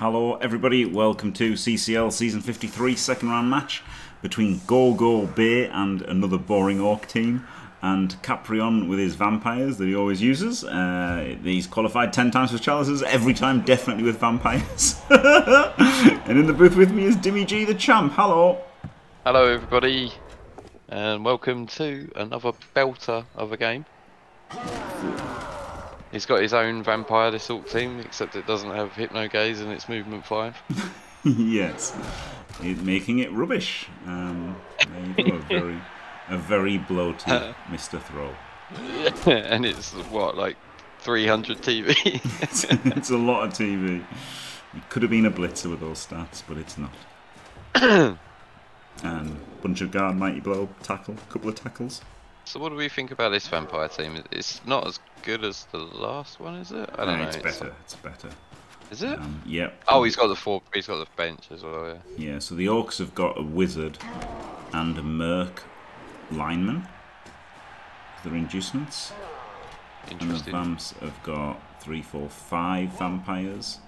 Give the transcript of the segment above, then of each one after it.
Hello, everybody. Welcome to CCL Season 53 second round match between Gorgo Bay and another boring Orc team, and Capryon with his vampires that he always uses. Uh, he's qualified 10 times for challenges, every time definitely with vampires. and in the booth with me is Dimmy Gee, the champ. Hello. Hello, everybody, and welcome to another belter of a game. He's got his own vampire, assault team, except it doesn't have Hypno Gaze and it's movement 5. yes, it, making it rubbish. Um, there you go, a very, a very bloated Mr. Throw. and it's, what, like 300 TV? it's, it's a lot of TV. It could have been a blitzer with those stats, but it's not. and bunch of guard, mighty blow, tackle, couple of tackles. so what do we think about this vampire team? It's not as good as the last one, is it? I don't Uh, know. it's better. It's better. Is it? Um, yep. oh, he's got the four. He's got the bench as well. Yeah. Yeah. So the orcs have got a wizard and a merc lineman. Their inducements. And the vamps have got three, four, five vampires.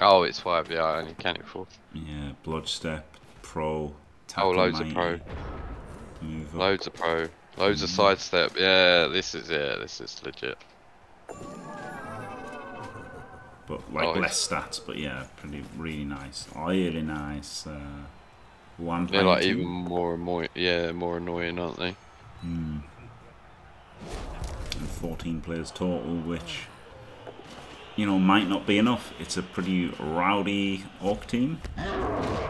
Oh, it's five. Yeah, I only counted four. Yeah, blodge step, pro, Oh, tackle loads of pro. Move up. Loads of pro. Loads of sidestep. Yeah, this is yeah, this is legit. but like Oh, less stats. But yeah, pretty really nice, really nice. Uh, one They're like even more and more. Yeah, more annoying, aren't they? Hmm. And 14 players total, which you know might not be enough. It's a pretty rowdy orc team.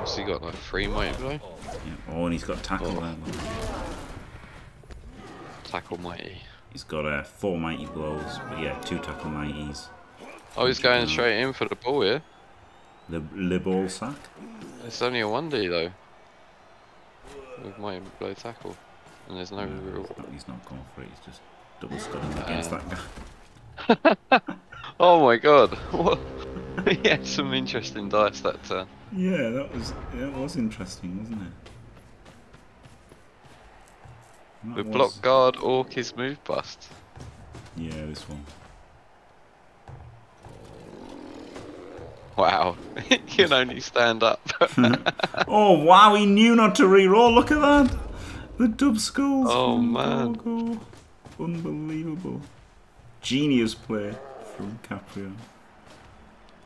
So he got like three mighty blow, Yeah. Oh, and he's got tackle Oh. there. look. Tackle mighty. He's got uh, four mighty blows, but yeah, two tackle mighties. Oh, he's going straight in for the ball here. The le ball sack. It's only a one D though. With mighty blow tackle, and there's no No, real. he's not, he's not going for it. He's just double scudding against Uh, that guy. Oh my god! What? he had some interesting dice that turn. Yeah, that was that was interesting, wasn't it? That The was- block guard orc is move bust. Yeah, this one. Wow, he can only stand up. Oh wow, he knew not to re-roll. Look at that. The dub skulls. Oh, man. Gorgo. Unbelievable. Genius play from Caprio.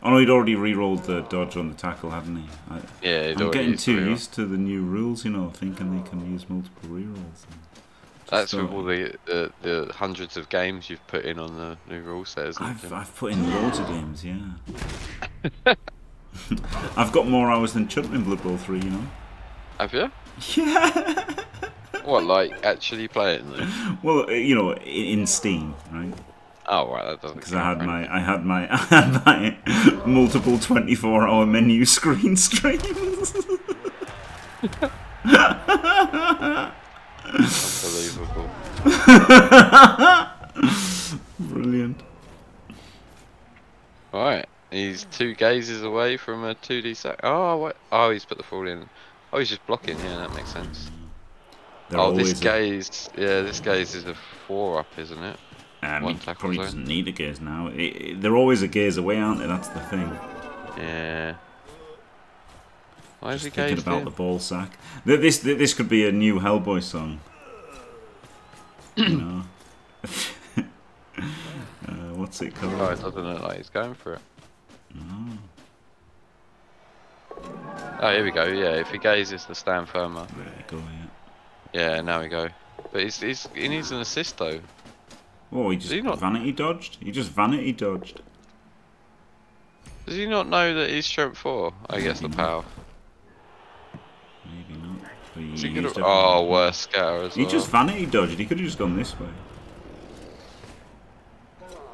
Oh no, he'd already re-rolled the dodge on the tackle, hadn't he? I, yeah, he'd I'm already getting used too to used to the new rules, you know, thinking they can use multiple re-rolls. That's with all the, the the hundreds of games you've put in on the new rule set, isn't I've, it? I've put in loads of games, yeah. I've got more hours than Chunt in Blood Bowl 3, you know? Have you? Yeah! What, like actually playing them? well, uh, you know, in Steam, right? Oh right, that doesn't. Because I had count, my, I had my, I had my multiple 24-hour menu screen streams. Unbelievable. Brilliant. Alright, he's two gazes away from a 2D sack. Oh, what? Oh, he's put the fall in. Oh, he's just blocking. Yeah, that makes sense. They're oh, this always a- gaze. Yeah, this gaze is a four up, isn't it? Um, one he tackle probably zone. doesn't need a gaze now. It, it- they're always a gaze away, aren't they? That's the thing. Yeah. Why is Just he thinking about in? the ball sack. Th- This this could be a new Hellboy song. you know. uh, what's it called? Oh, it doesn't look like he's going for it. Oh, Oh, here we go. Yeah, if he gazes the stand firmer. there you go. Yeah. Yeah, now we go. But he's, he's, he needs an assist though. Oh, he just he not- vanity dodged. He just vanity dodged. Does he not know that he's strength four? I guess the power. Maybe not. But he Is he used oh, worse scatter as He well. just vanity dodged. He could have just gone this way.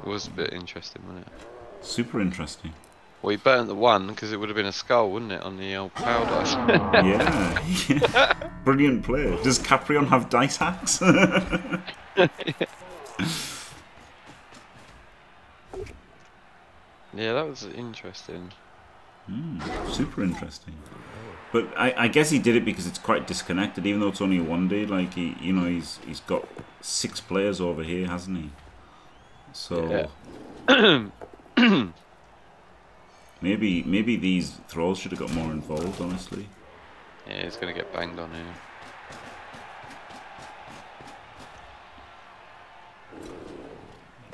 It was a bit interesting, wasn't it? Super interesting. Well, he burnt the one because it would have been a skull, wouldn't it, on the old power dice? yeah. yeah. Brilliant play. Does Capryon have dice hacks? yeah, that was interesting. Mm, super interesting. But I, I guess he did it because it's quite disconnected, even though it's only one day. Like he, you know, he's he's got six players over here, hasn't he? So Yeah. Maybe maybe these throws should have got more involved, honestly. Yeah, he's gonna get banged on here.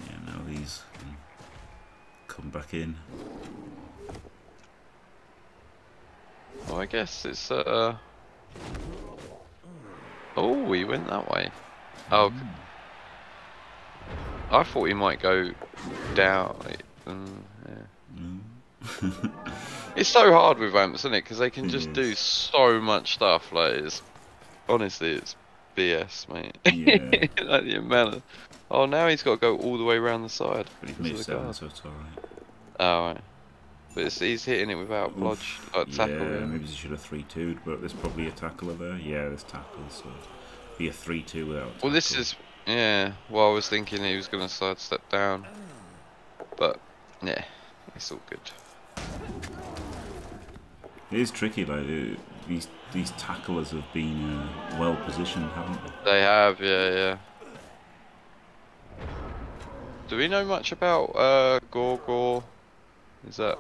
Yeah, now these um, come back in. Well, I guess it's uh. Oh, he went that way. Oh, I thought he might go down. mm, yeah. Mm. It's so hard with ramps, isn't it? Because they can just do so much stuff. Like it's honestly, it's BS, mate. Yeah. like the amount of. Oh, now he's got to go all the way around the side. But he's because of made the seven, guard. so it's alright. Oh, right. But it's, he's hitting it without blodge, like tackle. Yeah, maybe he should have 3 2 but there's probably a tackler there. Yeah, there's tackle, so be a 3 2 without. Well, this is yeah. Well, I was thinking he was gonna sidestep down, but yeah, it's all good. It is tricky, like, uh, these, these tacklers have been uh, well positioned, haven't they? They have, yeah, yeah. Do we know much about uh, Ghorghor? Is that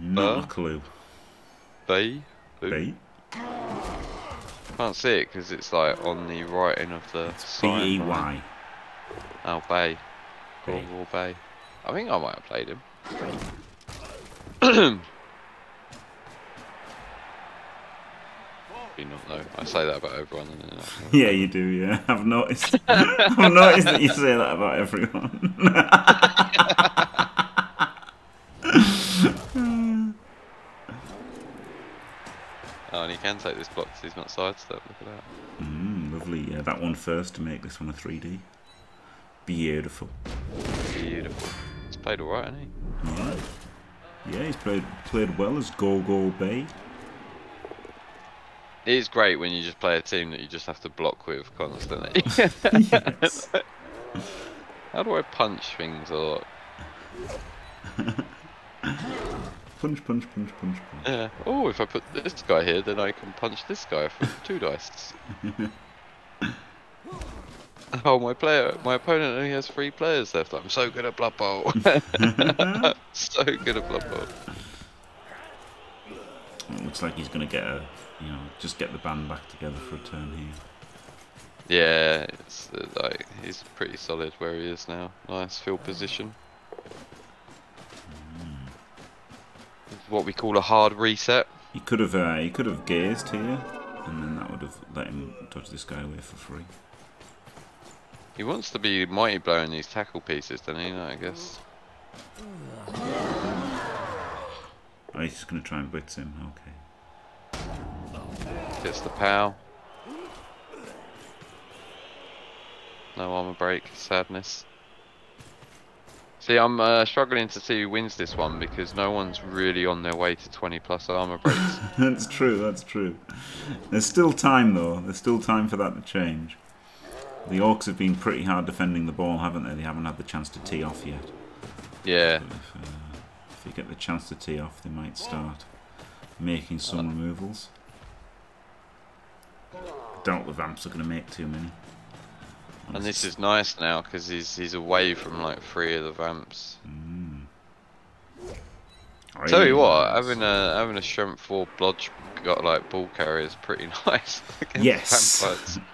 Not Uh? a clue. Bay? Can't see it because it's like on the right end of the B sign. E right? Oh, Bay. Bay. Bay. I think I might have played him. Do not know. I say that about everyone. And then I- Yeah, you do. Yeah, I've noticed. I've noticed that you say that about everyone. Oh, and he can take this block because he's not sidestep. Look at that. mm, lovely. Yeah, that one first to make this one a 3D. Beautiful. Beautiful. He's played alright, hasn't he? Yeah, yeah he's played played well as Gogo Bay. It is great when you just play a team that you just have to block with constantly. yes. How do I punch things or Punch, punch, punch, punch, punch. yeah. Oh, if I put this guy here, then I can punch this guy for two dice. oh, my player, my opponent only has three players left. I'm so good at Blood Bowl. so good at Blood Bowl. It looks like he's going to get a, you know, just get the band back together for a turn here. Yeah, it's uh, like he's pretty solid where he is now. Nice field position. What we call a hard reset. He could have, uh, he could have gazed here, and then that would have let him dodge this guy away for free. He wants to be mighty blowing these tackle pieces, doesn't he? I guess. Oh, he's just going to try and blitz him. Okay. Gets the pow. No armor break, sadness. See, I'm uh, struggling to see who wins this one because no one's really on their way to 20 plus armor breaks. that's true. That's true. There's still time though. There's still time for that to change. The Orcs have been pretty hard defending the ball, haven't they? They haven't had the chance to tee off yet. yeah, If, uh, if they get the chance to tee off, they might start making some removals. I doubt the Vamps are going to make too many. And this is nice now because he's he's away from like three of the vamps. Mm. Tell you what, having a having a shrimp four blood got like ball carrier is pretty nice. against Yes. vampires.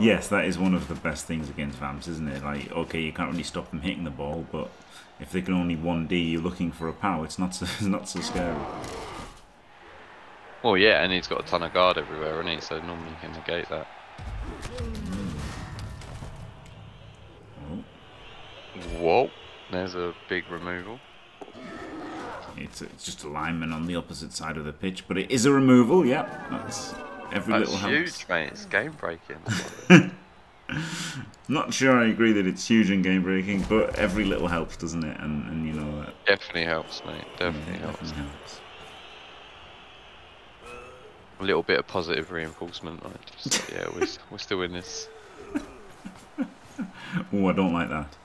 Yes, that is one of the best things against Vamps, isn't it? Like, okay, you can't really stop them hitting the ball, but if they can only 1D you looking for a pow, it's not so, it's not so scary. Well, yeah, and he's got a ton of guard everywhere, hasn't he? So normally you can negate that. Oh, Whoa, there's a big removal. it's, it's just a lineman on the opposite side of the pitch, but it is a removal, yep. That's every That's little huge, helps. mate. It's game breaking. Not sure I agree that it's huge in game breaking, but every little helps, doesn't it? And, and you know, that definitely helps, mate. yeah, Definitely it helps. definitely helps. A little bit of positive reinforcement. Like, just, yeah, we're, we're still in this. Oh, I don't like that.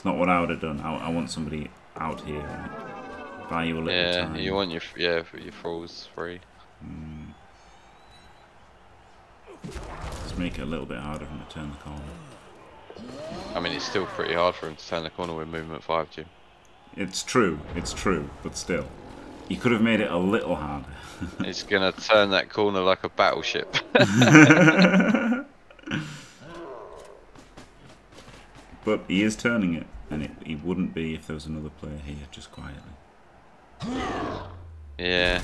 It's not what I would have done. I, I want somebody out here. Right? Buy you a little Yeah, time. you want your yeah your thralls free. Mm. Just make it a little bit harder for him to turn the corner. I mean, it's still pretty hard for him to turn the corner with movement five, Jim. It's true. It's true. But still, you could have made it a little harder. He's gonna turn that corner like a battleship. but he is turning it, and it, he wouldn't be if there was another player here, just quietly. yeah.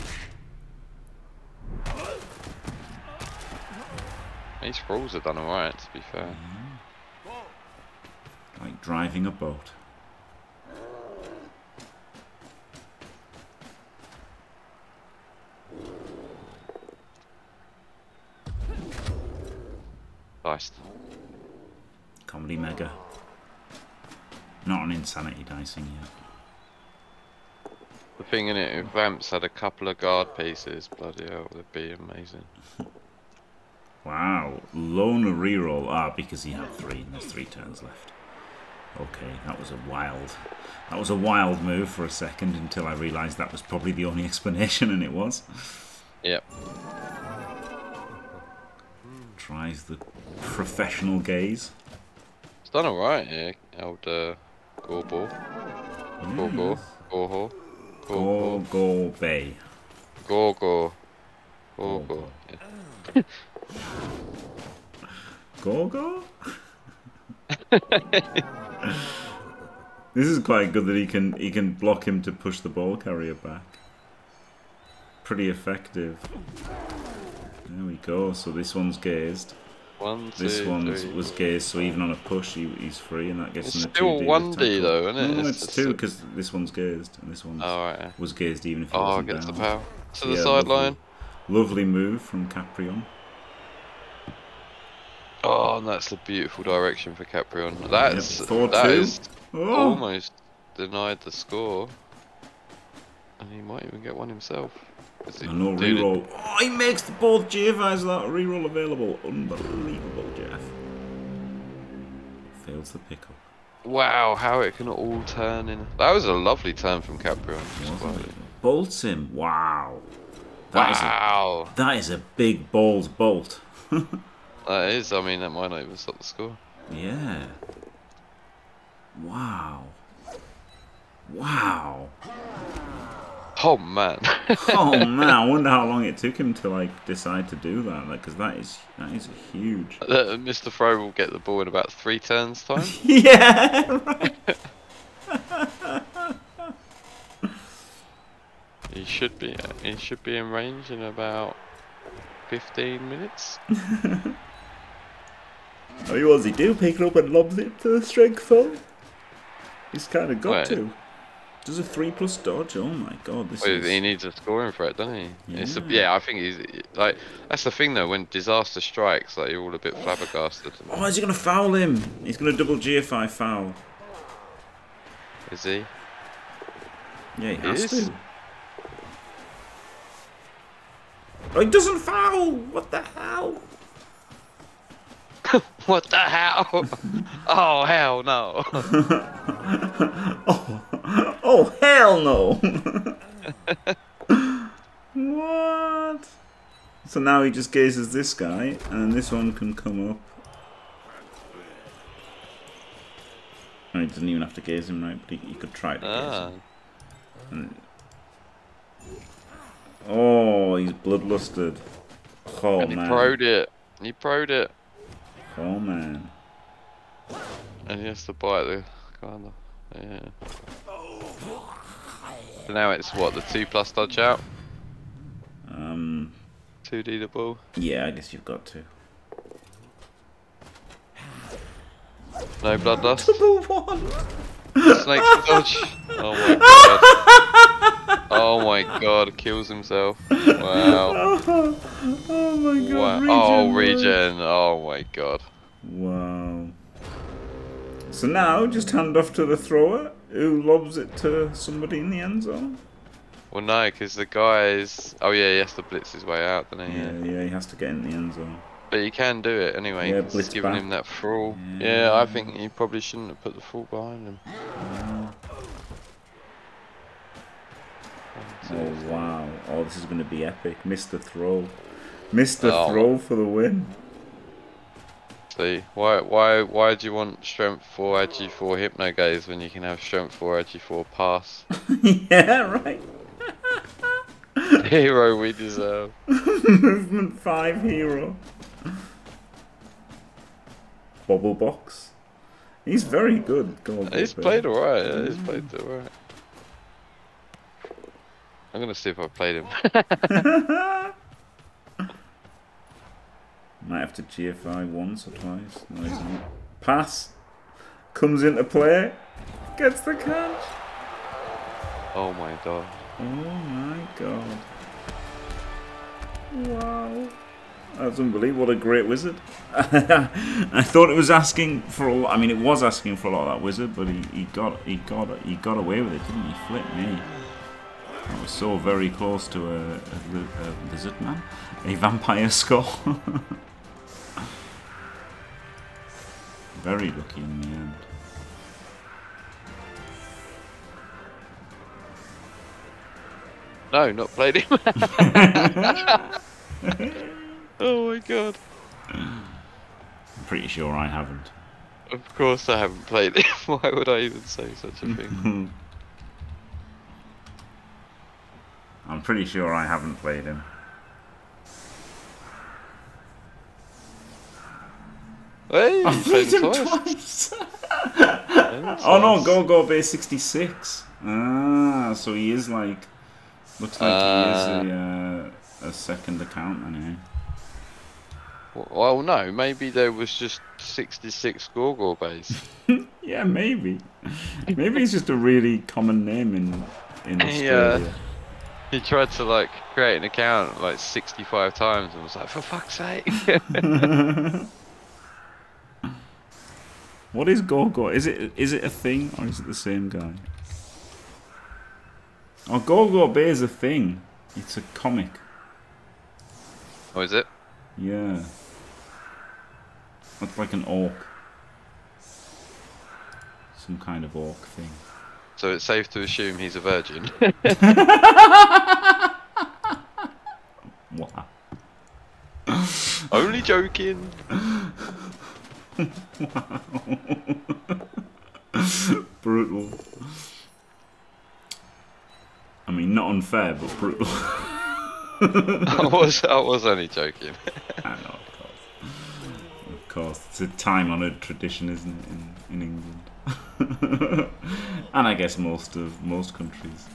These rules have done alright, to be fair. Like driving a boat. Comedy mega. Not an insanity dicing yet. The thing in it, if Vamps had a couple of guard pieces, bloody hell, that'd be amazing. Wow, loner reroll. Ah, because he had three and there's three turns left. Okay, that was a wild, that was a wild move for a second until I realised that was probably the only explanation, and it was. Yep. Tries the professional gaze. It's done alright here, old uh, Gorball. Ghorghor. Gorhor. Go go bay. Ghorghor. Ghorghor. Yeah. Go go. this is quite good that he can he can block him to push the ball carrier back. Pretty effective. There we go. So this one's gazed. One, two, This one three. was gazed, so even on a push, he, he's free, and that gets It's him a still 2D 1D though, isn't it? No, It's it's, two because this one's gazed, and this one Oh, right. was gazed even if he Oh, wasn't gets the power. To the Yeah, sideline. Lovely move from Capryon. Oh, and that's a beautiful direction for Capryon. That's Thor that two. Oh, almost denied the score, and he might even get one himself. 'Cause he- and no dude, reroll. Oh, he makes both GFIs without a reroll available. Unbelievable, Jeff. Fails the pickup. Wow, how it can all turn in. That was a lovely turn from Capryon. just Wasn't quietly. it? Bolts him. Wow. That is Wow, a that is a big balls bolt. that is. I mean, that might not even stop the score. Yeah. Wow. Wow. Oh man. Oh man, I wonder how long it took him to like decide to do that. Like, because that is that is huge. Uh, Mr. Fro will get the ball in about three turns time. yeah. He should be. He should be in range in about 15 minutes. Oh, what does he do? Pick it up and lobs it to the strength foe. He's kind of got Right. to. Does a three plus dodge? Oh my god, this Well, is. he needs a scoring threat, doesn't he? It's a, Yeah. yeah, I think he's like that's the thing though. When disaster strikes, like you're all a bit flabbergasted. Oh, is he gonna foul him? He's gonna double GFI foul. Is he? Yeah, he has is? to. Oh, he doesn't foul. What the hell? What the hell? oh hell no! Oh, oh hell no! what? So now he just gazes this guy, and this one can come up. Oh, he doesn't even have to gaze him right, but he, he could try to gaze ah, him. And- Oh, he's bloodlusted. Oh and he man. proed it. He proed it, Oh man. and he has to bite the kind of yeah. So now it's what the two plus dodge out, Um. two D the ball. Yeah, I guess you've got to. No bloodlust. Double one. Snake to dodge. Oh my god. Oh my god, kills himself. Wow. Oh, oh my Wow. god. Oh, regen. Oh my god. Wow. So now just hand off to the thrower who lobs it to somebody in the end zone. Well, no, because the guy is. Oh yeah, he has to blitz his way out, doesn't he? Yeah, Yeah. yeah, he has to get in the end zone. But he can do it anyway. Yeah, Yeah, blitz giving back. him that full. Yeah. Yeah. I think he probably shouldn't have put the full behind him. Oh wow. Oh, this is going to be epic. Missed the throw. Missed the Oh. throw for the win. See, why, why, why do you want strength 4 ag 4 hypno gaze when you can have strength 4 ag 4 pass? yeah, right. Hero we deserve. Movement 5 hero. Bobble box. He's very good. Gold He's Bobble. played alright. Yeah, he's mm. played alright. I'm gonna see if I've played him. Might have to GFI once or twice. No. Pass. Comes into play. Gets the catch. oh my god. Oh my god. Wow. That's unbelievable. What a great wizard. I thought it was asking for a lot. I mean, it was asking for a lot of that wizard, but he, he got he got he got away with it, didn't he? Flip me. That was so very close to a, a, a lizard man, a vampire skull. very lucky in the end. No, not played him. oh my god. I'm pretty sure I haven't. Of course I haven't played him. Why would I even say such a thing? I'm pretty sure I haven't played him. hey, you I played played him twice. twice. Oh no, twice. Go Go Bay 66. Ah, so he is like. Looks like he is a, uh, a second account anyway. Well, no, maybe there was just 66 Gorgor base. Yeah, maybe. Maybe it's just a really common name in in Yeah. Australia. He tried to like create an account like 65 times and was like, for fuck's sake. What is Go Go? Is it is it a thing or is it the same guy? Oh, Go Go Bay is a thing. It's a comic. oh, is it? Yeah. That's like an orc. Some kind of orc thing. So it's safe to assume he's a virgin. Wow. Only joking. Brutal. I mean, not unfair, but brutal. I was I was only joking. I know, of course. Of course. It's a time honoured tradition, isn't it, in, in England? and I guess most of most countries.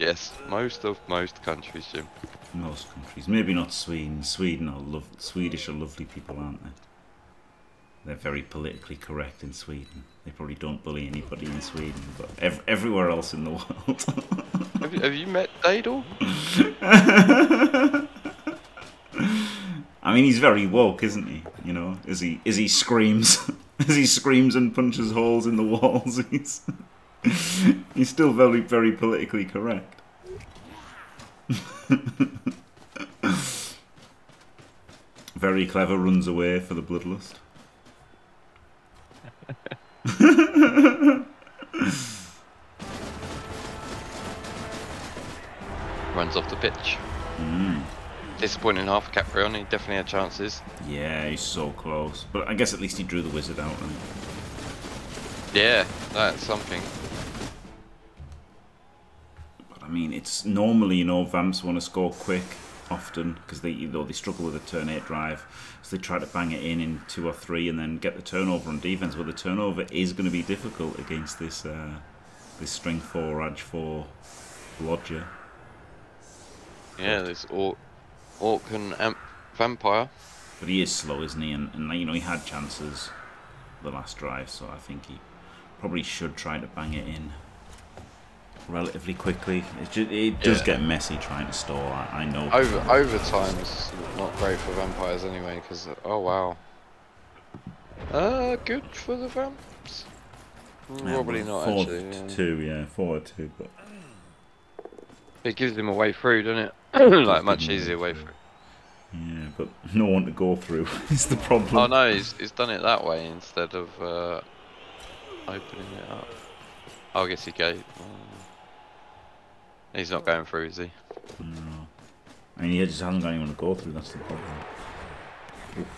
yes, most of most countries, Jim. Most countries. Maybe not Sweden. Sweden are lov- Swedish are lovely people, aren't they? They're very politically correct in Sweden. They probably don't bully anybody in Sweden, but ev- everywhere else in the world. Have you, have you met Dadel? I mean, he's very woke, isn't he? You know, as he as he screams, as he screams and punches holes in the walls, he's he's still very very politically correct. very clever, runs away for the bloodlust. Runs off the pitch. Mm. Disappointing half Capryon, he definitely had chances. Yeah, he's so close, but I guess at least he drew the wizard out. Right? Yeah, that's something. But I mean, it's normally you know Vamps want to score quick often because they you know they struggle with a turn eight drive, so they try to bang it in in two or three and then get the turnover on defense. Well, the turnover is going to be difficult against this uh, this string four, Raj four, Lodger. Yeah, this Orc, Orc and Amp Vampire. But he is slow, isn't he? And, and you know he had chances the last drive, so I think he probably should try to bang it in relatively quickly. It, ju- it does Yeah. get messy trying to stall. I, I know. Over overtime is not great for vampires anyway, because oh wow. Uh, good for the vamps. Probably not four actually. yeah. two, yeah, four to two, but It gives him a way through, doesn't it? like much easier way through. yeah, but no one to go through is the problem. Oh no, he's he's done it that way instead of uh, opening it up. Oh, I guess he gave. He's not going through, is he? No. And he just hasn't got anyone to go through. That's the problem.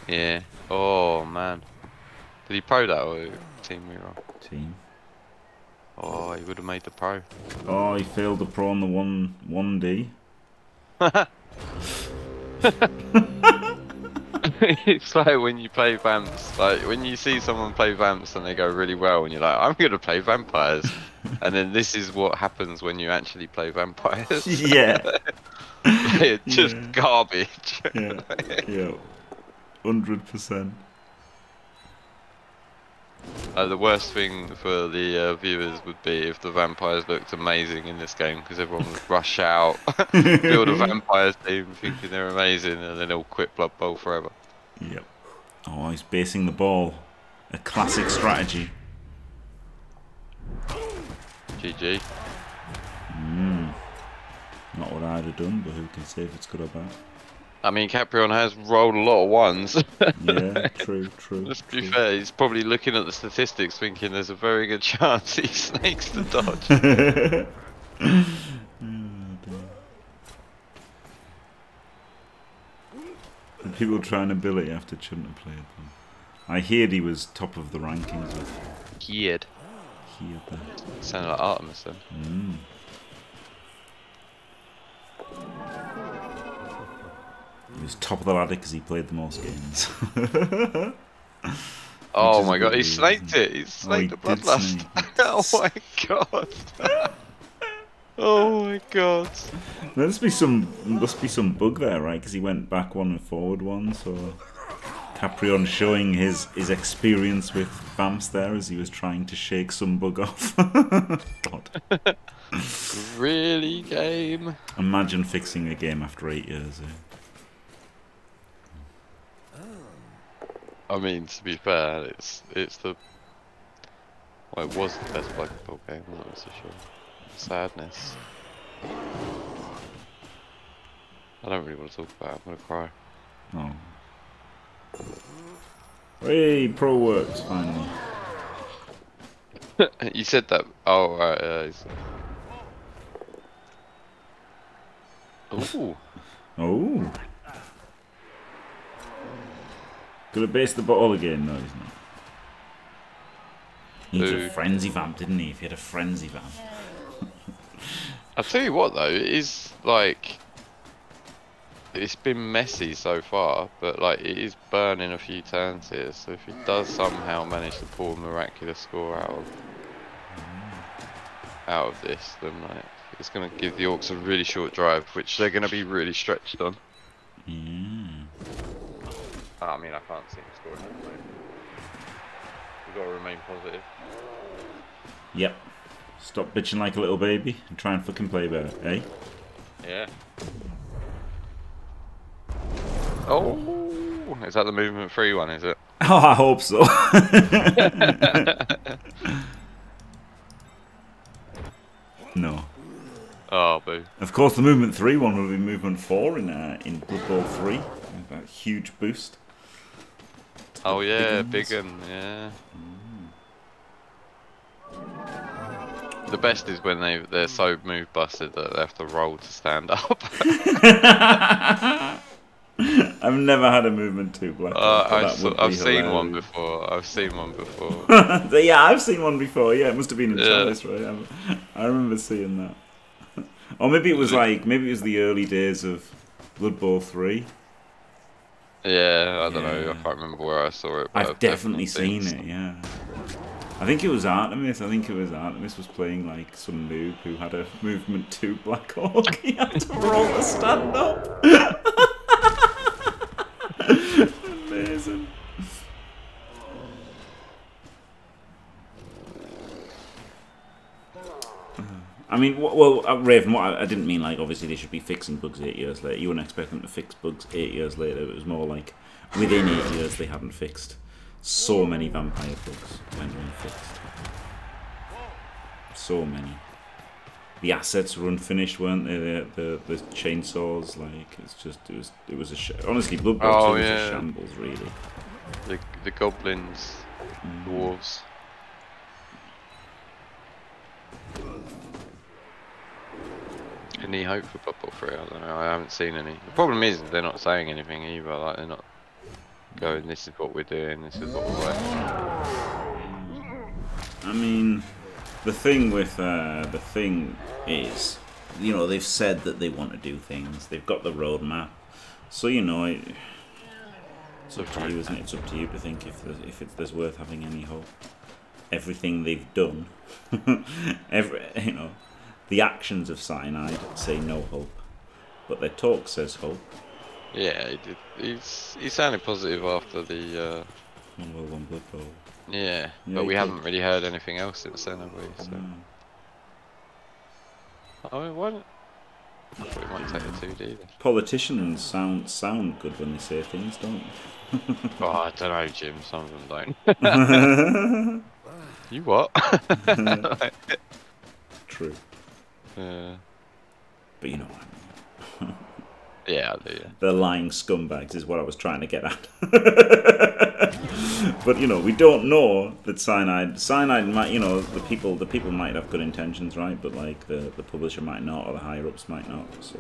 Yeah. Oh man. Did he pro that or team reroll? Team. Oh, he would have made the pro. Oh, he failed the pro on the one one D. it's like when you play vamps, like when you see someone play vamps and they go really well, and you're like, I'm gonna play vampires, and then this is what happens when you actually play vampires. yeah. Just Yeah. garbage. Yeah. Yeah. Hundred percent. Uh, the worst thing for the uh, viewers would be if the vampires looked amazing in this game because everyone would rush out, build a vampires team thinking they're amazing, and then they'll quit Blood Bowl forever. Yep. Oh, he's basing the ball. A classic strategy. GG. Mm. Not what I'd have done, but who can say if it's good or bad? I mean, Capryon has rolled a lot of ones. Yeah, true, true. Let's be true. fair, he's probably looking at the statistics thinking there's a very good chance he snakes the dodge. Oh, dear. And People trying ability after shouldn't have played them. I heard he was top of the rankings with Geared. here. There. Sounded like Artemis then. Mm. Was top of the ladder because he played the most games. Oh my god, he sniped snaked it! He snaked the bloodlust! oh my god! oh my god! There must be some must be some bug there, right? Because he went back one and forward one. So Capryon showing his his experience with vamps there as he was trying to shake some bug off. God. Really, game? Imagine fixing a game after eight years. Eh? I mean, to be fair, it's it's the well, it was the best Black Ball game, that was for sure. Sadness. I don't really want to talk about it. I'm gonna cry. Oh. Hey, pro works finally. you said that. Oh right. He's- Ooh. Oh. Gonna base the bottle again? No, he's not. He needs a frenzy vamp, didn't he? If he had a frenzy vamp. I'll tell you what though, it is like it's been messy so far, but like it is burning a few turns here. So if he does somehow manage to pull a miraculous score out of out of this, then like it's gonna give the Orcs a really short drive, which they're gonna be really stretched on. Oh, I mean, I can't see him scoring. So we've got to remain positive. Yep. Stop bitching like a little baby and try and fucking play better, eh? Yeah. Oh, is that the movement free one? Is it? Oh, I hope so. no. Oh, boo. Of course, the movement three one will be movement four in uh, in Blood Bowl three. That huge boost. Oh yeah, big big yeah. The best is when they they're so move busted that they have to roll to stand up. I've never had a movement two black. uh, I've, that s- would be I've seen one before. I've seen one before. Yeah, I've seen one before. Yeah, it must have been in Yeah. Chalice, right? I, I remember seeing that. or maybe it was like maybe it was the early days of Blood Bowl three. Yeah, I don't know. I can't remember where I saw it. But I've, definitely, seen seen it. Yeah. I think it was Artemis. I think it was Artemis was playing like some noob who had a movement two Black Orc. he had to roll to stand up. Amazing. I mean, well, uh, Raven. What I, I didn't mean like obviously they should be fixing bugs eight years later. You wouldn't expect them to fix bugs eight years later. It was more like within eight years they hadn't fixed so many vampire bugs went unfixed. So many. The assets were unfinished, weren't they? The the, the chainsaws, like it's just it was it was a honestly Blood Bowl Oh, 2 was yeah. a shambles, really. The the goblins, Mm. dwarves. Any hope for Blood Bowl 3? I don't know. I haven't seen any. The problem is they're not saying anything either. Like they're not going, this is what we're doing, this is what we're I mean, the thing with uh, the thing is, you know, they've said that they want to do things. They've got the roadmap, so you know, it, it's up to you, isn't it? It's up to you to think if there's, if it's there's worth having any hope. Everything they've done, every you know, the actions of Cyanide say no hope, but their talk says hope. Yeah, he did. He's he sounded positive after the. Uh, One World One Blood Bowl. yeah, Yeah, but we did. haven't really heard anything else since then, have we? So. Mm. I mean, why don't... I we might take the 2D then. Politicians sound sound good when they say things, don't Oh, I don't know, Jim. Some of them don't. you what? True, yeah. but you know what I mean. Yeah, I do. Yeah. the lying scumbags is what I was trying to get at. but you know, we don't know that cyanide. Cyanide might, you know, the people, the people might have good intentions, right? But like the the publisher might not, or the higher ups might not. So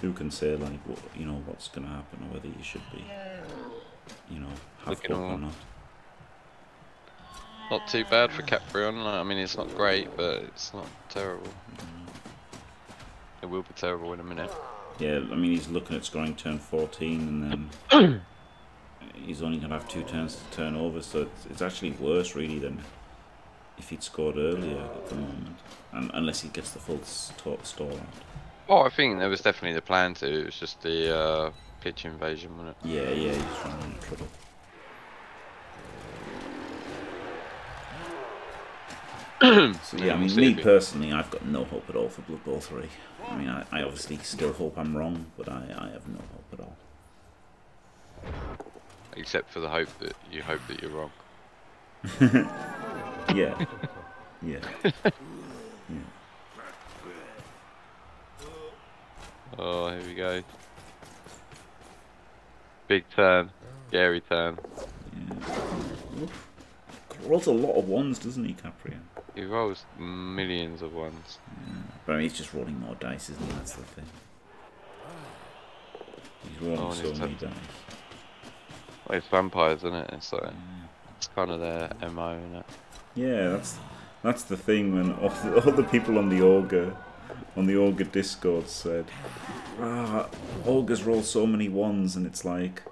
who can say like what you know what's going to happen, or whether you should be, you know, have Looking hope or not. Not too bad for Capryon. I mean, it's not great, but it's not terrible. Mm. It will be terrible in a minute. Yeah, I mean he's looking at scoring turn 14, and then he's only going to have two turns to turn over. So it's, it's actually worse really than if he'd scored earlier at the moment, and unless he gets the full st- stall out. Oh, I think there was definitely the plan to. It was just the uh, pitch invasion, wasn't it? Yeah, yeah, he's running into trouble. so yeah, I mean, me personally, I've got no hope at all for Blood Bowl 3. I mean, I, I obviously still hope I'm wrong, but I, I have no hope at all. Except for the hope that you hope that you're wrong. Yeah. yeah. Oh, here we go. Big turn. Scary turn. yeah. Rolls a lot of ones, doesn't he, Capryon? He rolls millions of ones. But I mean, he's just rolling more dice, isn't he? That's the thing. He's rolling Oh, so many dice. Well, it's vampires, isn't it? It's like, it's kind of their MO, isn't it? Yeah, that's that's the thing when all the, all the people on the Ogre on the Ogre Discord said, ah, Ogres roll so many ones, and it's like,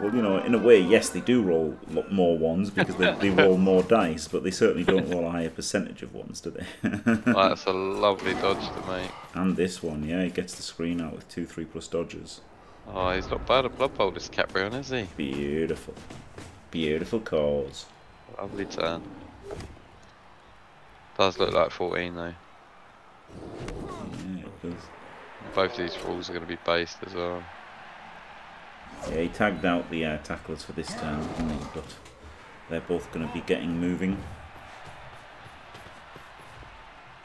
well, you know, in a way, yes, they do roll more ones because they, they roll more dice, but they certainly don't roll a higher percentage of ones, do they? Well, that's a lovely dodge to make. and this one, yeah, he gets the screen out with two three plus dodges. Oh, he's not bad at Blood Bowl, this Capryon, is he? Beautiful, beautiful calls. Lovely turn. Does look like 14 though. Yeah, it does. Both these rules are going to be based as well. Yeah, he tagged out the uh, tacklers for this turn, didn't he? But they're both going to be getting moving.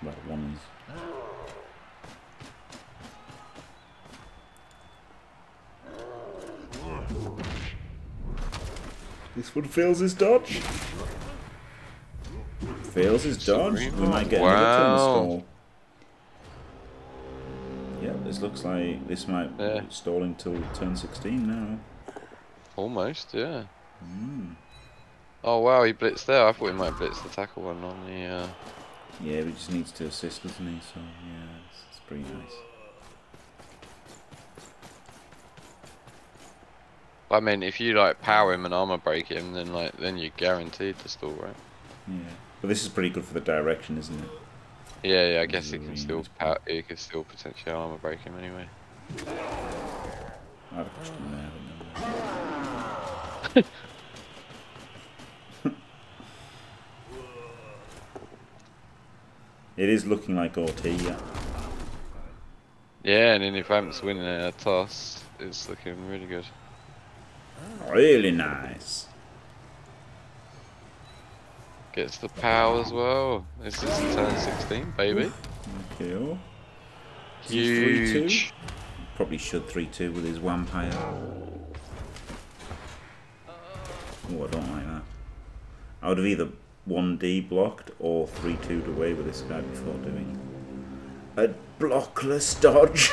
Well, one is. This one fails his dodge. Fails his dodge. We might get another turn Wow. stall. This looks like this might Yeah. be stalling till turn 16 now. Almost, yeah. Mm. Oh wow, he blitzed there. I thought he might blitz the tackle one on the. Uh... Yeah, he just needs to assist, doesn't he? So yeah, it's, it's pretty nice. I mean, if you like power him and armor break him, then like then you're guaranteed to stall, right? Yeah, but this is pretty good for the direction, isn't it? Yeah, yeah. I guess he can still mm. power. He can still potentially armor break him anyway. I'd have pushed him there, but no. it is looking like Ortega. yeah. Yeah, and then if Amps winning a toss, it's looking really good. Really nice. Gets the power as well. This is turn 16, baby. Okay, oh. Is he 3-2? Huge. Probably should 3-2 with his vampire. Oh, I don't like that. I would have either 1D blocked or 3-2'd away with this guy before doing a blockless dodge.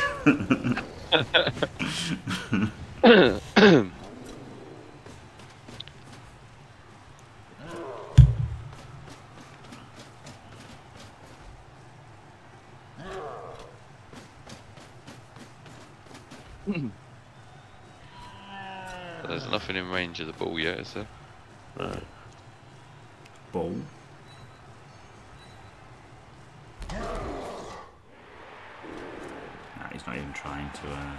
There's nothing in range of the ball yet, is there? No. Ball. Nah, he's not even trying to uh,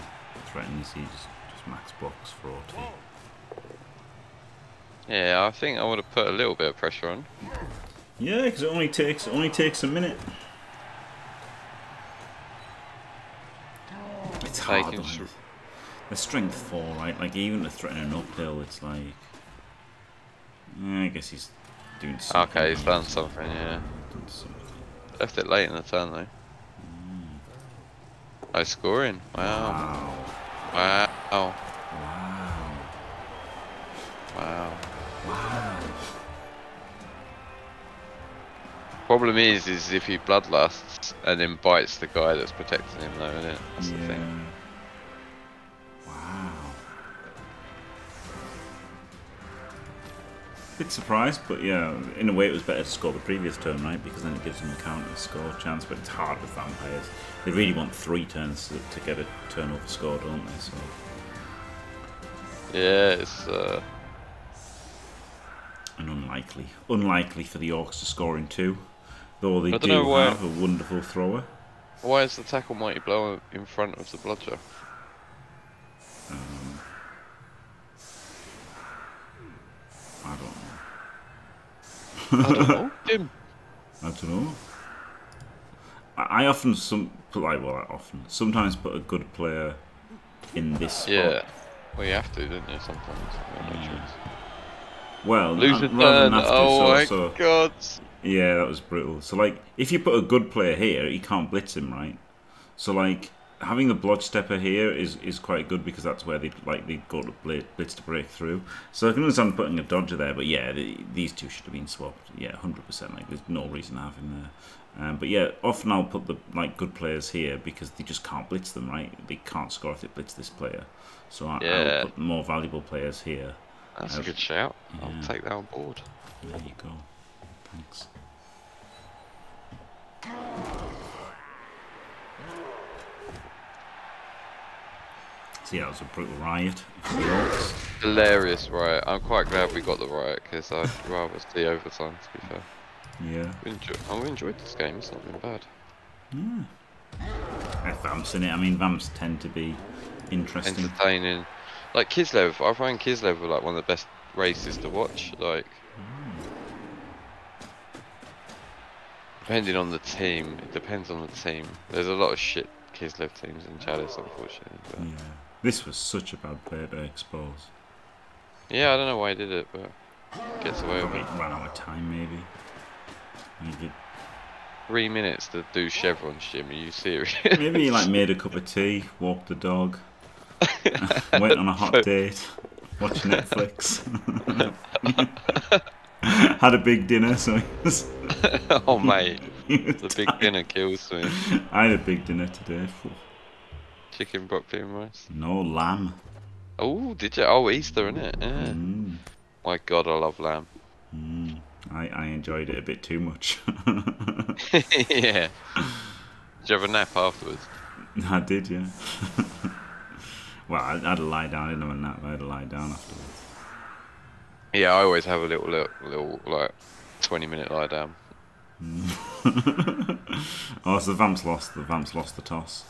threaten, is he? Just, just max box for all OT. Yeah, I think I would have put a little bit of pressure on. Yeah, because it only takes it only takes a minute. It's hard. Taking though, sh- isn't it? The strength four, right? Like even to threaten an uphill, it's like. Yeah, I guess he's doing something. Okay, he's right. done something, yeah. Done something. Left it late in the turn though. High scoring. Wow. Wow. Wow. Wow. Wow. Wow. Problem is, is if he bloodlusts and then bites the guy that's protecting him, though, isn't it? That's the thing. Bit surprised, but yeah, in a way it was better to score the previous turn, right? Because then it gives them a counter score chance, but it's hard with vampires. They really want three turns to, to get a turnover score, don't they? So Yeah, it's uh, and unlikely. Unlikely for the Orcs to score in two. Though they do why- have a wonderful thrower. why is the tackle mighty blow in front of the bludger? Um, I don't know. I don't know. Jim. I don't know. I I often some put like well, I often sometimes put a good player in this spot. Yeah. Well, you have to, don't you? Sometimes. You have no Yeah. Well, Lose uh, a rather turn. than have to, Oh so, my so- god. yeah, that was brutal. So like, if you put a good player here, you can't blitz him, right? So like, having the blodge stepper here is is quite good because that's where they like they go to blitz, to break through. So I can understand putting a dodger there, but yeah, the, these two should have been swapped. Yeah, hundred percent. Like, there's no reason to have him there. Um, but yeah, often I'll put the like good players here because they just can't blitz them, right? They can't score if they blitz this player. So I, Yeah. I'll put more valuable players here. That's a I've- good shout. yeah. I'll take that on board. There you go. Thanks. So yeah, it was a brutal riot for the Orcs. Hilarious, right? I'm quite glad we got the riot because I'd rather see overtime. To be fair, Yeah. we enjoy, oh, we enjoyed this game. It's not been bad. Yeah. Vamps in it. I mean, Vamps tend to be interesting. entertaining. Like Kislev, I find Kislev like one of the best races to watch. Like, depending on the team, it depends on the team. There's a lot of shit Kislev teams in Chalice, unfortunately. But Yeah. This was such a bad player to expose. yeah, I don't know why he did it, but gets away with it. ran out of time, maybe. Did. Three minutes to do chevron shim. Are you serious? Maybe he like made a cup of tea, walked the dog, went on a hot date, watched Netflix, had a big dinner. So was, oh mate, the big dinner kills me. I had a big dinner today. Chicken, broccoli, and rice. No lamb. Oh, did you? Oh, Easter, innit? Yeah. Mm, My God, I love lamb. mm. I, I enjoyed it a bit too much. yeah. Did you have a nap afterwards? I did, yeah. well, I, I had to lie down. I didn't have a nap. I had to lie down afterwards. Yeah, I always have a little, little, little like, 20 minute lie down. oh, so the Vamps lost. The Vamps lost the toss.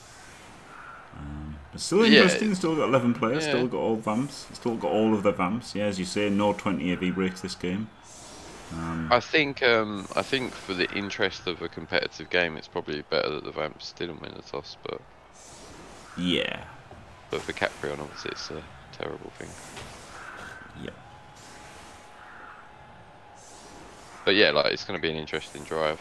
Um, but still Yeah. interesting. Still got 11 players. Yeah. Still got all Vamps. Still got all of the Vamps. Yeah, as you say, no 20 AV breaks this game. Um, I think, um, I think for the interest of a competitive game, it's probably better that the Vamps didn't win the toss, but, yeah. but for Capryon, obviously, it's a terrible thing. Yep. But yeah, like, it's going to be an interesting drive.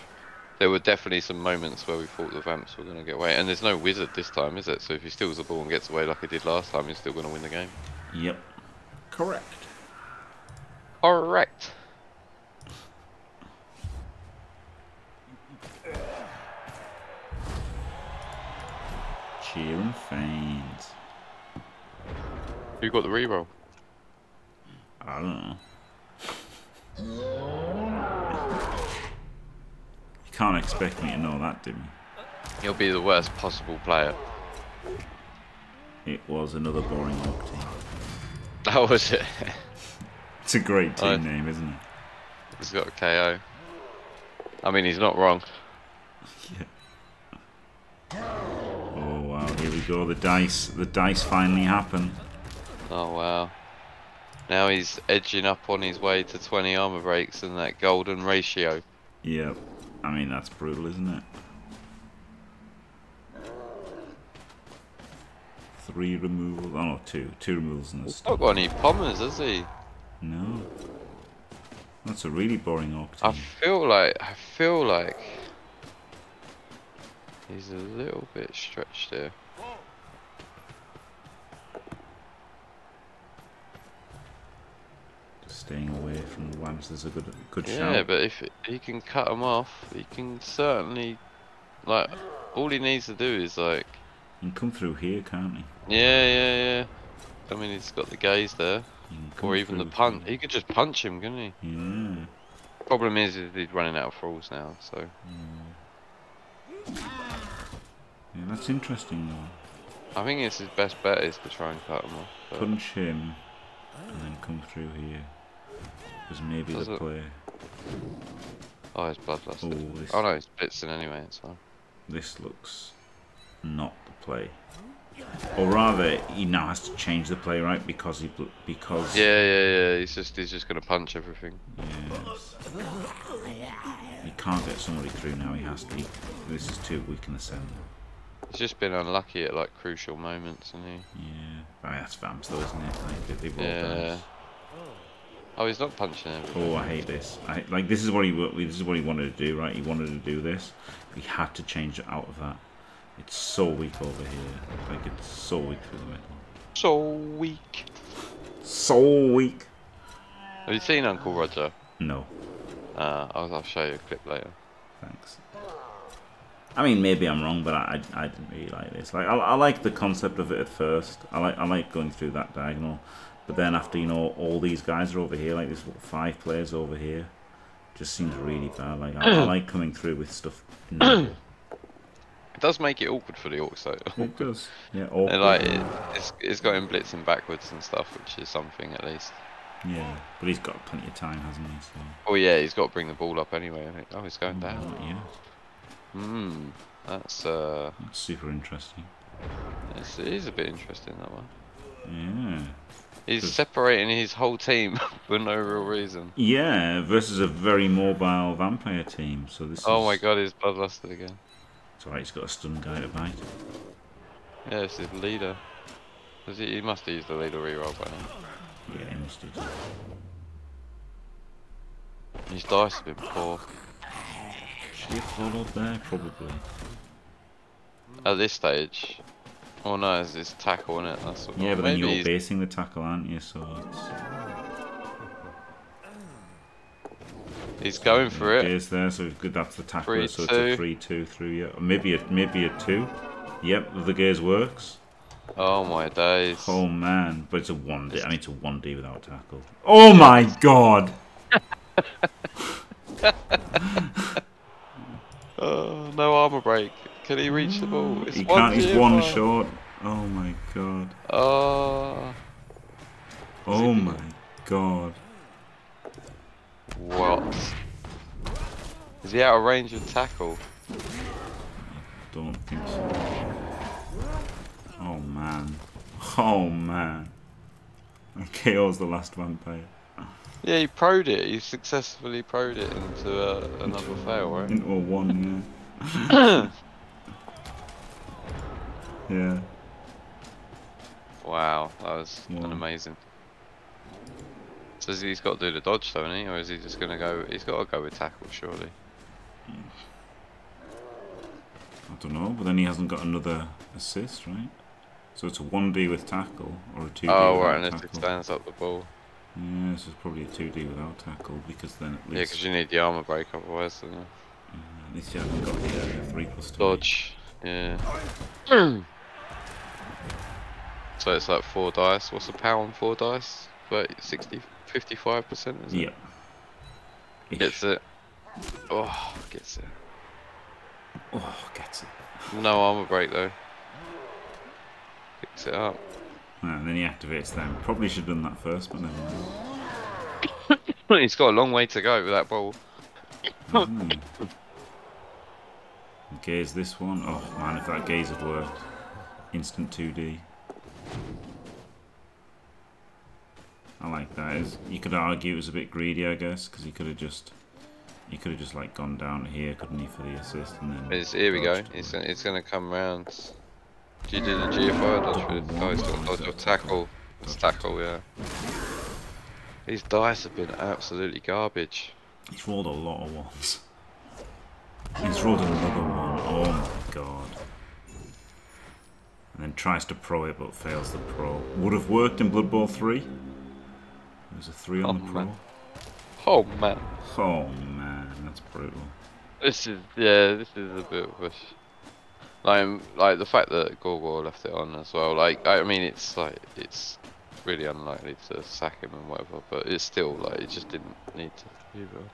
There were definitely some moments where we thought the Vamps were going to get away, and there's no wizard this time, is it? So if he steals the ball and gets away like he did last time, he's still going to win the game. Yep. Correct. All right. Cheer and feigns. Who got the reroll? I don't know. Can't expect me to know that, do you? He'll be the worst possible player. It was another boring team. That was it. It's a great team name, isn't it? he's got a KO. I mean, he's not wrong. Oh wow, here we go. The dice, the dice finally happen. Oh wow. Now he's edging up on his way to 20 armor breaks and that golden ratio. Yep. I mean that's brutal, isn't it? Three removals. Oh no, two. Two removals in the He's not got any pommers, has he? No. That's a really boring orc I feel like I feel like he's a little bit stretched here. Staying away from the wamps is a good good Yeah, shout. but if he can cut them off, he can certainly like all he needs to do is like He can come through here, can't he? yeah, yeah, yeah. I mean, he's got the gaze there, He can come or even the punch. He could just punch him, couldn't he? Yeah. Problem is, he's running out of thralls now. So Yeah, that's interesting though. I think it's his best bet is to try and cut him off. but- Punch him and then come through here. Because maybe Does the it- play. Oh, his bloodlust. Oh, this, Oh no, he's blitzing anyway. It's fine. this looks not the play. Or rather, he now has to change the play, right? Because he because Yeah, yeah, yeah. He's just he's just gonna punch everything. Yes. He can't get somebody through now. He has to. He, this is too weak in the centre. He's just been unlucky at like crucial moments, and he. Yeah. I mean, that's Vamps though, isn't it? Like, they, Yeah. dice. Oh, he's not punching everything. Oh, I hate this. I like this is what he this is what he wanted to do, right? He wanted to do this. He had to change it out of that. It's so weak over here. Like it's so weak through the middle. So weak. So weak. Have you seen Uncle Roger? No, Uh, I'll, I'll show you a clip later. thanks. I mean, maybe I'm wrong, but I, I didn't really like this. Like, I, I like the concept of it at first. I like I like going through that diagonal, but then after you know all these guys are over here, like there's what, five players over here, just seems really bad. Like I, I like coming through with stuff. It does make it awkward for the orcs though. it does. Yeah, And, like, it, it's, it's got him blitzing backwards and stuff, which is something at least. Yeah, but he's got plenty of time, hasn't he? So. Oh yeah, he's got to bring the ball up anyway. Oh, he's going down. Yet. Hmm. That's uh, That's super interesting. it's, it is a bit interesting that one. Yeah. He's hmm. separating his whole team for no real reason. Yeah, versus a very mobile vampire team. So this. Oh is... my god, he's bloodlusted again. It's alright. He's got a stun guy to bite. Yeah, it's his leader. Does he, he must have used the leader reroll by now. Yeah, he must have. His dice have been poor. Should he have followed there? Probably. At this stage. Oh no, it's his tackle, is it? That's what, Yeah, but then you're he's- basing the tackle, aren't you? So it's. He's going for it. it. Is there? So good. That's the tackle. Three, so it's a three-two through. Yeah, or maybe a maybe a two. Yep, the gears works. Oh my days. Oh man, but it's a one D. I mean, it's a one D without tackle. Oh my god! Oh, no armor break. Can he reach the ball? It's He can't. He's one five. short. Oh my god. Oh. Oh my god. What? Is he out of range of tackle? I Don't think so. Oh man. Oh man. And KO's the last vampire. Yeah, he proed it. He successfully proed it into uh, another fail, right? Into a one, yeah. yeah. Wow, that was Wow. an amazing. So he's got to do the dodge, though, isn't he? Or is he just going to go? He's got to go with tackle, surely. I don't know, but then he hasn't got another assist, right? So it's a 1D with tackle, or a 2D Oh, without right, unless it tackle. stands up the ball. Yeah, this is probably a 2D without tackle, because then at Yeah, least... because you need the armor break otherwise. Don't you? uh, at least you haven't got the uh, 3 plus 2. Dodge. Yeah. so it's like four dice. What's the power on four dice? 30, 60, 55%, is it? Yep. Ish. Gets it. Oh, gets it. Oh, gets it. No armor break though. fucks it up. And then he activates them. Probably should have done that first, but never mind. He's got a long way to go with that ball. Mm. Gaze this one. Oh man, if that gaze had worked. Instant 2D. I like that. It's- You could argue it was a bit greedy, I guess, because he could have just, he could have just like gone down here, couldn't he, for the assist, and then. It's, here we go. It's, gonna- it's going to come round. Do you do the GFI dodge for the dice or dodge or tackle? It's tackle, yeah. These dice have been absolutely garbage. He's rolled a lot of ones. He's rolled another one. Oh my god. And then tries to pro it, but fails the pro. Would have worked in Blood Bowl 3. There's a 3 on Oh, the pro. man. Oh man. Oh man, that's brutal. This is yeah, this is a bit of a like like the fact that Ghorghor left it on as well. Like I mean, it's like it's really unlikely to sack him and whatever, but it's still like it just didn't need to. Either.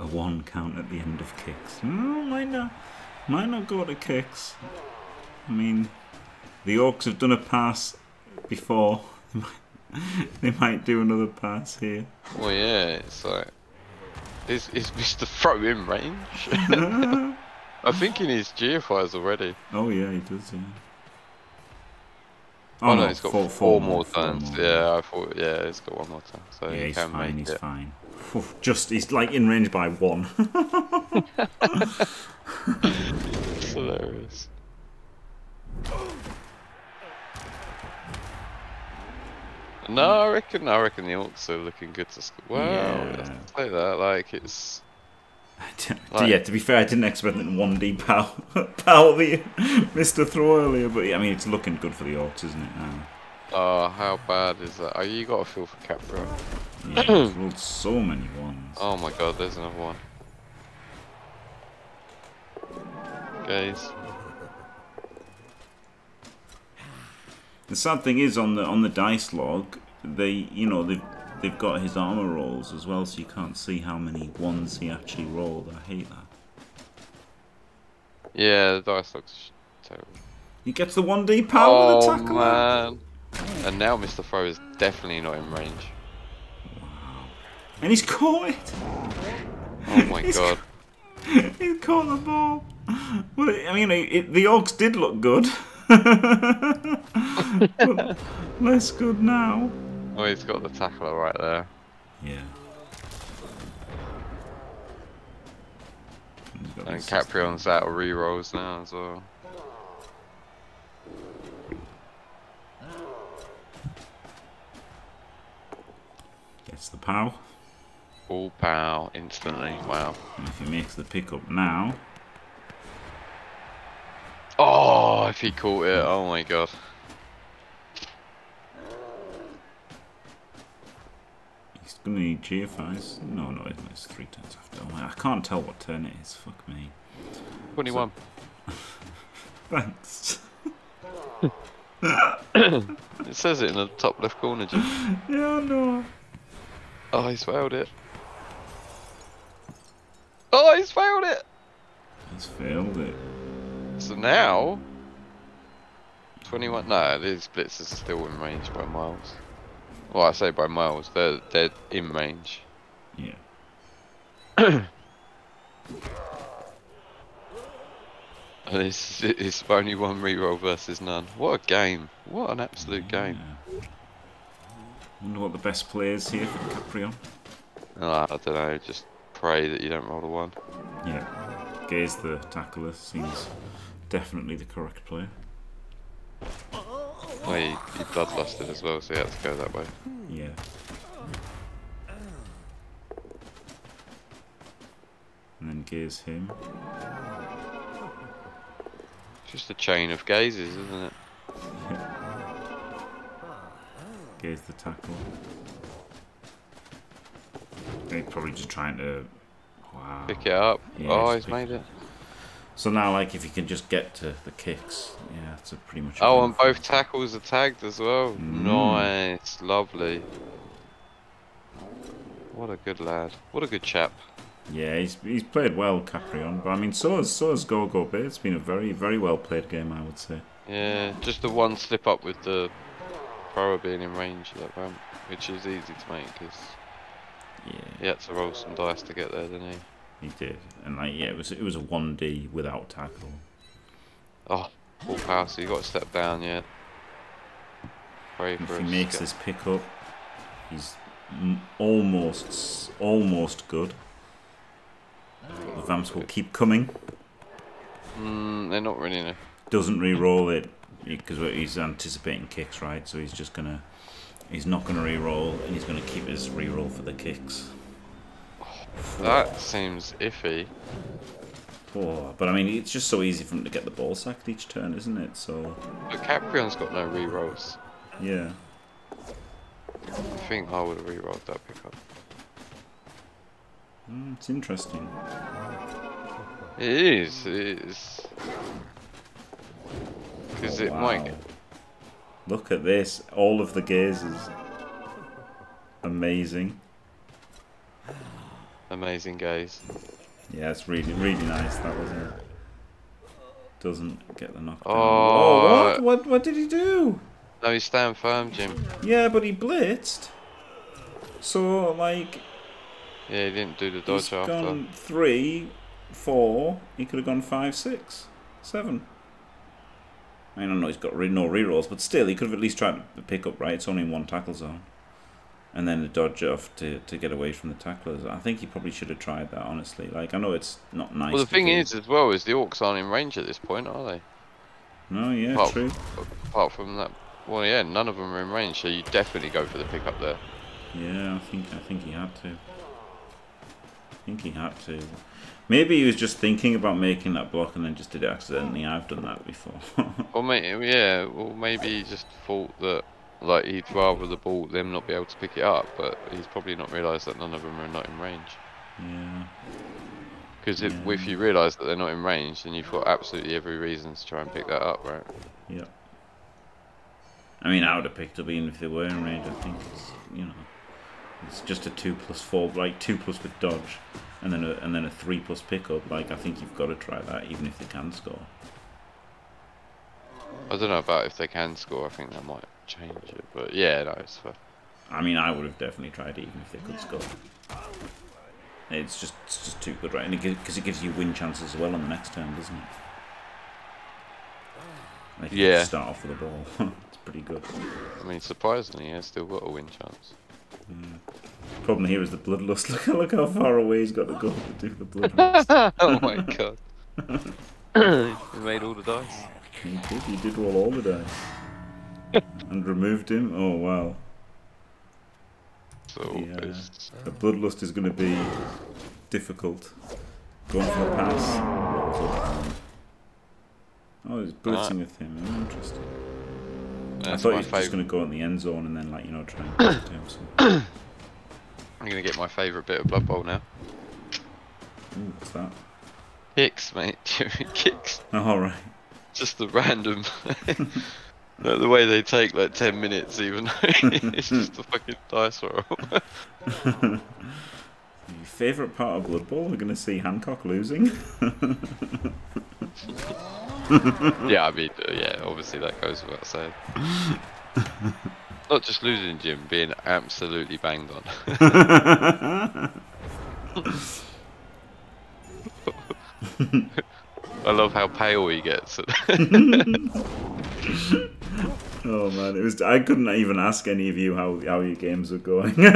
A one count at the end of kicks. Mm, might not, might not go to kicks. I mean, the Orcs have done a pass before. they might do another pass here. Well, yeah, it's like is is Mr. Throw in range? I'm thinking he's GFIs already. Oh yeah, he does. Yeah. Oh, no, oh, he's got four, four more four turns. more. Yeah, I thought yeah, he's got one more turn, so yeah, he he's can fine. make He's it. fine. Just he's like in range by one. Hilarious. No, I reckon. I reckon the Orcs are looking good to score. Wow, Yeah. say that. Like it's. Like- yeah, to be fair, I didn't expect that one D pal power the Mr. Throw earlier, but yeah, I mean it's looking good for the Orcs, isn't it? Now? Oh, how bad is that? Oh, you got to feel for Capra. Yeah, he's rolled so many ones. Oh my God, there's another one. Guys, The sad thing is on the on the dice log, they you know they've they've got his armor rolls as well, so you can't see how many ones he actually rolled. I hate that. yeah, the dice looks terrible. He gets the one D power with oh a tackle. man! And now Mr. Throw is definitely not in range. And he's caught it. Oh my He's God! He caught the ball. Well, I mean, it, it, the Orcs did look good. But less good now. Oh, he's got the tackler right there. Yeah. He's And Capryon's out of rerolls now as well. Gets the pow. All pow instantly. Wow. And if he makes the pickup now, Oh, if he caught it, oh my god. he's to need GFIs. No, no, it's- it's three turns after. Oh, I can't tell what turn it is. Fuck me. 21. Thanks. It says it in the top left corner, Jim. yeah, no. Oh, he's failed it. Oh, he's failed it! He's failed it. So now... 21... No, these blitzers are still in range by miles. Well, I say by miles. They're, they're in range. Yeah. And it's, it's only one reroll versus none. What a game. What an absolute game. Wonder what the best players here for Capryon. Oh, uh, I don't know, just pray that you don't roll a one. Yeah. Gaze the tackler seems definitely the correct player. Well, he, he bloodlusted as well, so he had to go that way. Yeah. And then gaze him. Just a chain of gazes, isn't it? Gaze the tackle. They're probably just trying to. Wow. Pick it up. Yeah, oh, he's made it. So now, like, if you can just get to the kicks, yeah, it's a pretty much. a Oh, and both tackles are tagged as well. Mm. Nice, lovely. What a good lad. What a good chap. Yeah, he's he's played well, Capryon, but I mean, so has so has Ghorghor Bey. It's been a very very well played game, I would say. Yeah, just the one slip up with the thrower being in range of that ramp, which is easy to make because Yeah, he had to roll some dice to get there, didn't he? he did, and like yeah, it was it was a one D without tackle. Oh, full power, so you got to step down, yeah. Pray If he makes this pick up, he's almost almost good. The Vamps will keep coming. Mm, they're not really. No. Doesn't re-roll it because he's anticipating kicks, right? So he's just gonna, he's not gonna re-roll, and he's gonna keep his re-roll for the kicks. That seems iffy. Oh, but I mean, it's just so easy for him to get the ball sacked each turn, isn't it? So But Capryon's got no re-rolls. yeah, I think I would have re-rolled that pickup. Mm, it's interesting. It is, it is. Because Oh, it wow. get Look at this! All of the gazes. Amazing. amazing gaze. Yeah, it's really, really nice. That wasn't it. Doesn't get the knockdown. Oh. what? What? What did he do? No, he's stand firm, Jim. Yeah, but he blitzed. So like, Yeah, he didn't do the he's dodge after. gone three, four. He could have gone five, six, seven. I mean, I know he's got re- no rerolls, but still, he could have at least tried to pick up. Right, it's only in one tackle zone, and then a dodge off to to get away from the tacklers. I think he probably should have tried that. Honestly, like I know it's not nice. Well, the thing do. is, as well, is the Orcs aren't in range at this point, are they? no, yeah, Apart- true. Apart from that. Well, yeah, none of them are in range, so you definitely go for the pickup there. Yeah, I think I think he had to. I think he had to. Maybe he was just thinking about making that block and then just did it accidentally. I've done that before. Or may yeah, well maybe he just thought that like he'd rather the ball them not be able to pick it up, but he's probably not realised that none of them are not in range. yeah. Because if Yeah. if you realise that they're not in range, then you've got absolutely every reason to try and pick that up, right? Yeah. I mean, I would have picked up even if they were in range. I think it's you know, it's just a two plus four, like two plus with dodge, and then a and then a three plus pickup. Like I think you've got to try that even if they can score. I don't know about if they can score. I think that might change it, but yeah, no, it's fair. I mean, I would have definitely tried it even if they could score. It's just it's just too good, right? And because it, gives you win chances as well on the next turn, doesn't it? Like if you Yeah. Start off with the ball. it's pretty good. I mean, surprisingly, he's still got a win chance. Mm. Problem here is the bloodlust. Look, look how far away he's got to go to do the bloodlust. oh my god! he made all the dice. he did. He did roll all the dice and removed him. Oh wow. So Yeah. it's uh, The bloodlust is going to be difficult. Going for the pass. Oh, he's blitzing with him. Oh, interesting. I thought he was just going to go in the end zone and then, like, you know, try and blitz him. So. I'm gonna get my favourite bit of Blood Bowl now. Ooh, what's that? Kicks, mate. Kicks. Oh, all right. Just the random. like the way they take like 10 minutes, even though it's just a fucking dice roll. Your favourite part of Blood Bowl? We're going to see Hancock losing. yeah, I mean, uh, yeah, obviously that goes without saying. Not just losing, Jim, being absolutely banged on. I love how pale he gets. Oh man, it was. I couldn't even ask any of you how how your games were going. Looking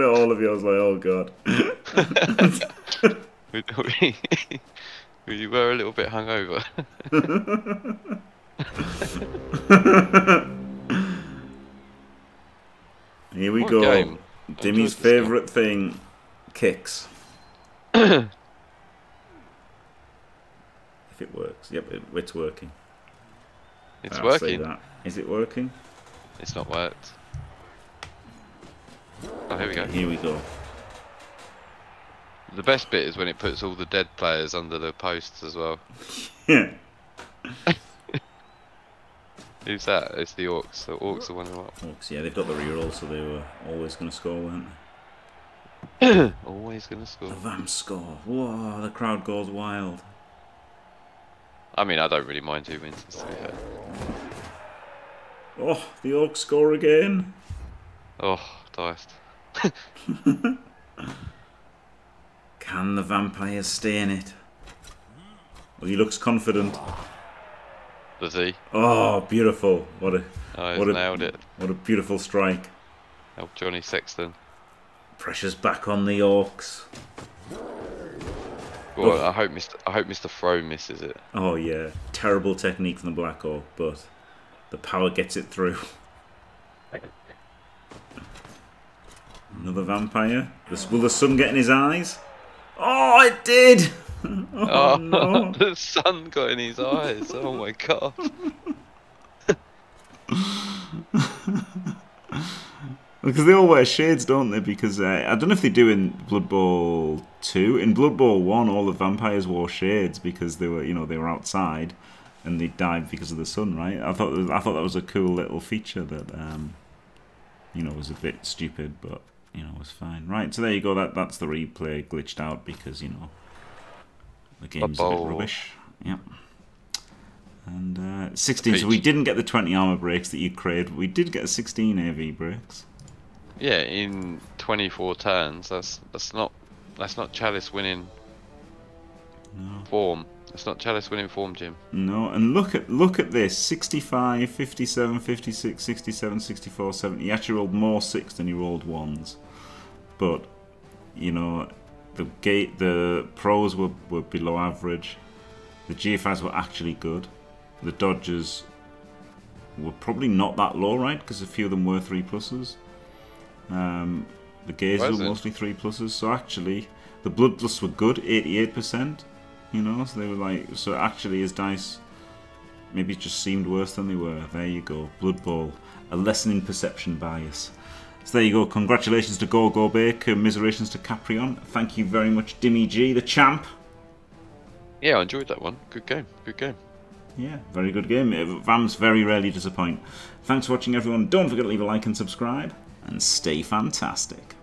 at all of you, I was like, oh god. We were a little bit hungover. Here we What go. game? Dimmy's favourite thing, kicks. if it works, yep, it, it's working. It's I'll say working. that. Is it working? It's not worked. Oh, here we go. Here we go. The best bit is when it puts all the dead players under the posts as well. Yeah. Who's that? It's the Orcs. The Orcs are one of up. Hawks, yeah, they've got the reroll, so they were always going to score, weren't they? Always gonna score. The Vamps score. Whoa, the crowd goes wild. I mean, I don't really mind who wins. To be fair. Oh, the Orcs score again. Oh, diced. Can the vampires stay in it? Well, he looks confident. Does he? Oh, beautiful! What a Oh, What a- nailed it. what a beautiful strike. Help Johnny Sexton. Pressure's back on the Orcs. Well, oh. I hope Mr. I hope Mr. Fro misses it. Oh yeah, terrible technique from the Black Orc, but the power gets it through. Another vampire. Will the sun get in his eyes? Oh, it did! oh, Oh, no! the sun got in his eyes. Oh my god. Because they all wear shades, don't they? Because uh, I don't know if they do in Blood Bowl two. In Blood Bowl one, all the vampires wore shades because they were, you know, they were outside and they died because of the sun, right? I thought I thought that was a cool little feature that, um, you know, was a bit stupid, but you know, was fine. Right, so there you go. That that's the replay glitched out because you know the game's a bit rubbish. Yep. And uh, 16, so we didn't get the 20 armor breaks that you created. We did get 16 AV breaks. Yeah, in 24 turns. That's that's not that's not Chalice winning No. form. That's not Chalice winning form, Jim. No, and look at look at this 65, 57, 56, 67, 64, 70. He actually rolled more six than he rolled ones. But, you know, the gate the pros were, were below average. The GFIs were actually good. The Dodgers were probably not that low, right? Because a few of them were three pluses. Um, the Gays were mostly three pluses. So actually, the Blood Bloodlusts were good, 88%. You know, so they were like, so actually his dice maybe just seemed worse than they were. There you go, Blood Bowl, a lesson in perception bias. So there you go. Congratulations to Ghorghor Bey, commiserations to Capryon. Thank you very much, Dimmy Gee, the champ. Yeah, I enjoyed that one. Good game. Good game. Yeah, very good game. Uh, Vams very rarely disappoint. Thanks for watching, everyone. Don't forget to leave a like and subscribe, and stay fantastic.